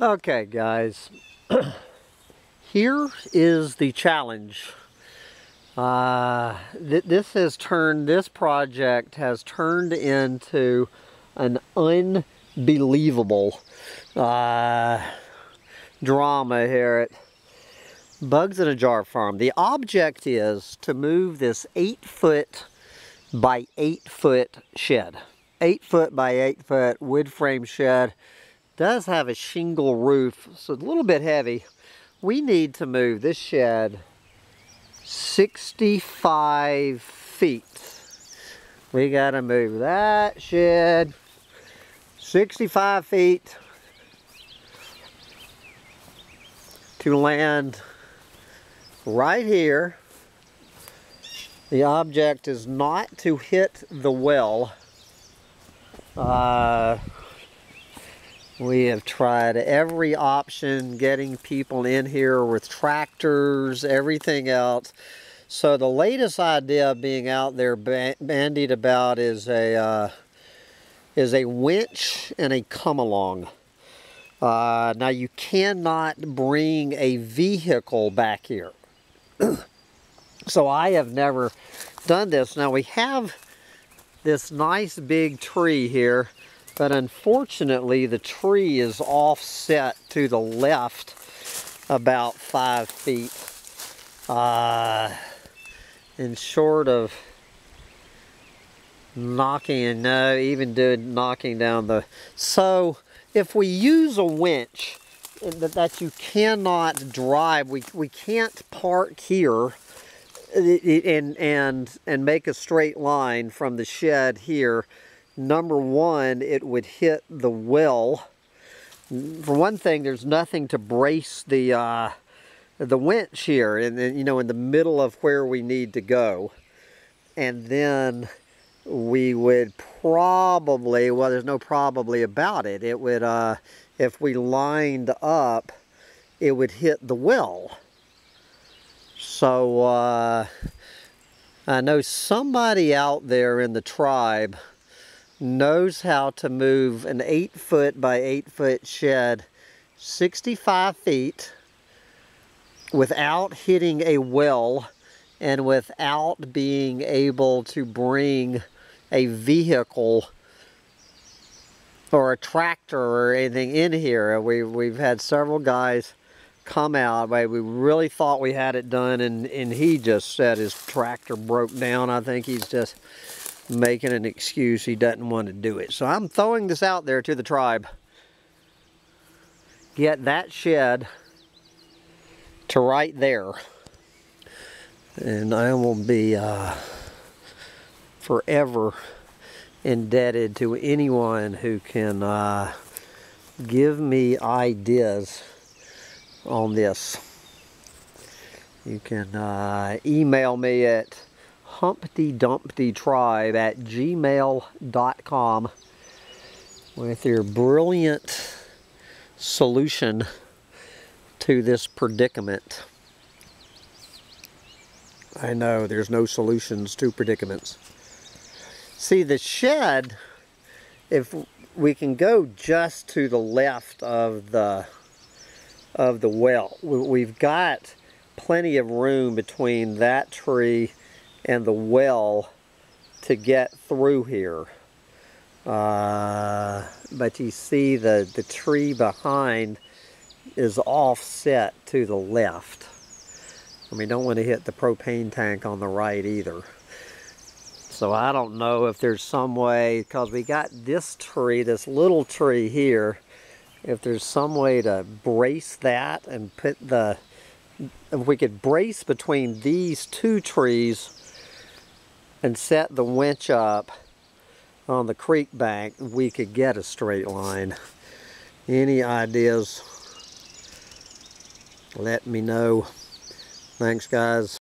Okay, guys. Here is the challenge. Uh, th this has turned, this project has turned into an unbelievable uh, drama here at Bugs in a Jar Farm. The object is to move this 8 foot by 8 foot shed. 8 foot by 8 foot wood frame shed does have a shingle roof, so a little bit heavy. We need to move this shed 65 feet. We got to move that shed 65 feet to land right here. The object is not to hit the well. Uh, we have tried every option, getting people in here with tractors, everything else. So the latest idea being out there bandied about is a uh, is a winch and a come along. Uh, now you cannot bring a vehicle back here. so I have never done this. Now we have this nice big tree here but unfortunately, the tree is offset to the left about five feet. Uh, and short of knocking, no, even doing knocking down the... So, if we use a winch that, that you cannot drive, we, we can't park here and, and, and make a straight line from the shed here number one, it would hit the well. For one thing, there's nothing to brace the uh, the winch here, and you know, in the middle of where we need to go. And then we would probably, well, there's no probably about it. It would, uh, if we lined up, it would hit the well. So uh, I know somebody out there in the tribe knows how to move an 8 foot by 8 foot shed 65 feet without hitting a well and without being able to bring a vehicle or a tractor or anything in here. We, we've had several guys come out. We really thought we had it done and, and he just said his tractor broke down. I think he's just making an excuse he doesn't want to do it. So I'm throwing this out there to the tribe. Get that shed to right there. And I will be uh, forever indebted to anyone who can uh, give me ideas on this. You can uh, email me at Humpty Dumpty Tribe at gmail.com with your brilliant solution to this predicament. I know there's no solutions to predicaments. See the shed, if we can go just to the left of the of the well, we've got plenty of room between that tree and the well to get through here. Uh, but you see the, the tree behind is offset to the left. And we don't want to hit the propane tank on the right either. So I don't know if there's some way, because we got this tree, this little tree here, if there's some way to brace that and put the, if we could brace between these two trees and set the winch up on the creek bank, we could get a straight line. Any ideas, let me know. Thanks guys.